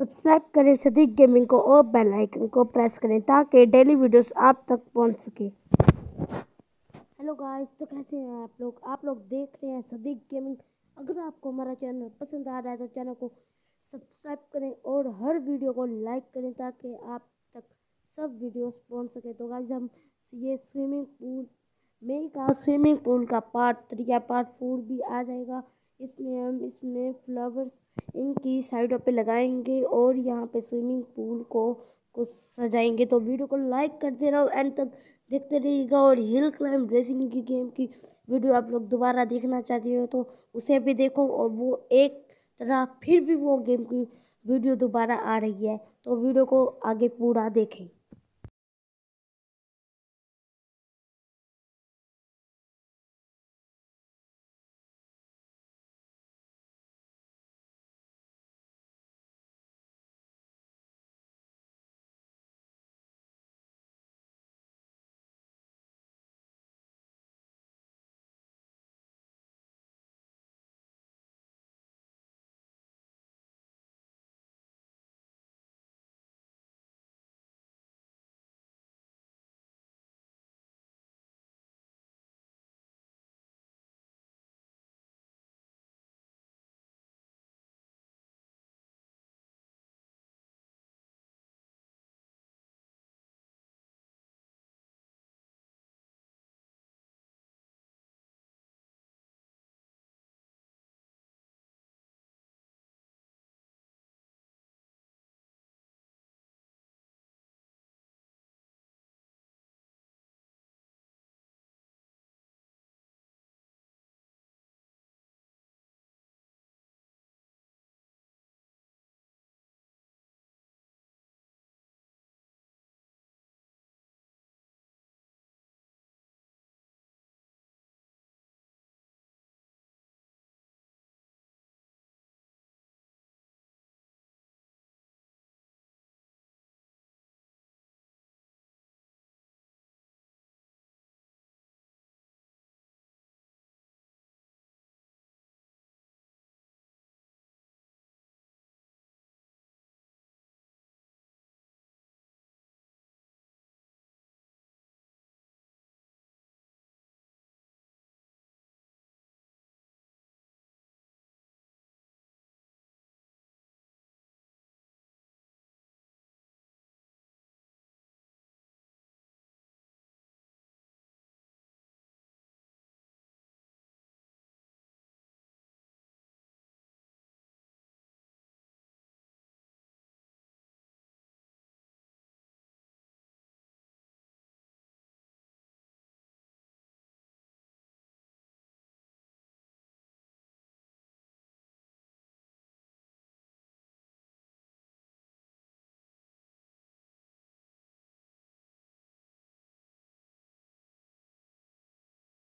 Subscribe करें Sadiq gaming को और बेल आइकन को प्रेस करें ताकि डेली वीडियोस आप तक पहुँच सके। हेलो गाइस तो कैसे हैं आप लोग? आप लोग देख रहे हैं सदीक गेमिंग। अगर आपको हमारा चैनल पसंद आ रहा है तो चैनल को सब्सक्राइब करें और हर वीडियो को लाइक करें ताकि आप तक सब वीडियोस पहुँच सके। तो गाइस, हम ये स्विमिंग पूल में का स्विमिंग पूल का पार्ट थ्री या पार्ट फोर भी आ जाएगा। इसमें हम इसमें फ्लावर्स इनकी साइडों पे लगाएँगे और यहाँ पे स्विमिंग पूल को कुछ सजाएँगे। तो वीडियो को लाइक करते रहो एंड तक देखते रहिएगा और हिल क्लाइंब रेसिंग की गेम की वीडियो आप लोग दोबारा देखना चाहते हो तो उसे भी देखो और वो एक तरह फिर भी वो गेम की वीडियो दोबारा आ रही है। तो वीडियो को आगे पूरा देखें।